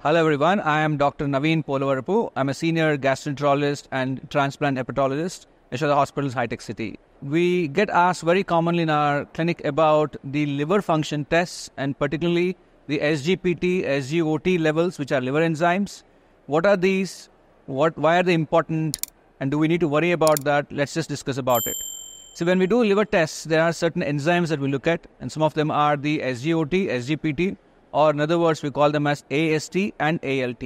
Hello everyone, I am Dr. Naveen Polavarapu. I'm a senior gastroenterologist and transplant hepatologist at Yashoda Hospitals, Hitec City. We get asked very commonly in our clinic about the liver function tests and particularly the SGPT, SGOT levels, which are liver enzymes. What are these? What, why are they important? And do we need to worry about that? Let's just discuss about it. So when we do liver tests, there are certain enzymes that we look at, and some of them are the SGOT, SGPT, or in other words, we call them as AST and ALT.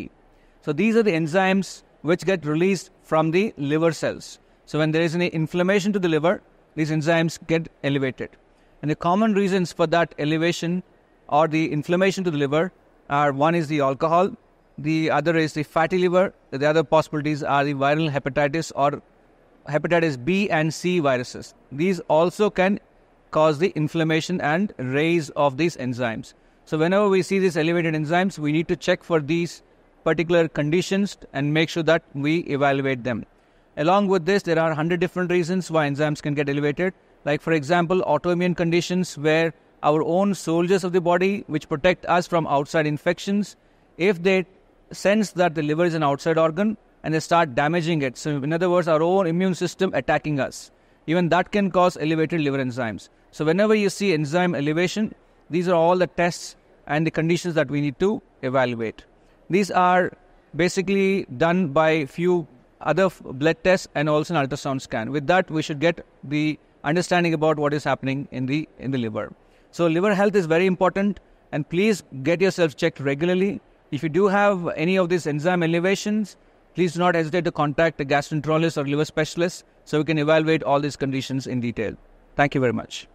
So these are the enzymes which get released from the liver cells. So when there is any inflammation to the liver, these enzymes get elevated. And the common reasons for that elevation or the inflammation to the liver are one is the alcohol, the other is the fatty liver, the other possibilities are the viral hepatitis or hepatitis B and C viruses. These also can cause the inflammation and raise of these enzymes. So whenever we see these elevated enzymes, we need to check for these particular conditions and make sure that we evaluate them. Along with this, there are 100 different reasons why enzymes can get elevated. Like, for example, autoimmune conditions where our own soldiers of the body, which protect us from outside infections, if they sense that the liver is an outside organ and they start damaging it, so in other words, our own immune system attacking us, even that can cause elevated liver enzymes. So, whenever you see enzyme elevation, these are all the tests and the conditions that we need to evaluate. These are basically done by few other blood tests and also an ultrasound scan. With that, we should get the understanding about what is happening in the in the liver. So liver health is very important, and please get yourself checked regularly. If you do have any of these enzyme elevations, please do not hesitate to contact a gastroenterologist or liver specialist so we can evaluate all these conditions in detail. Thank you very much.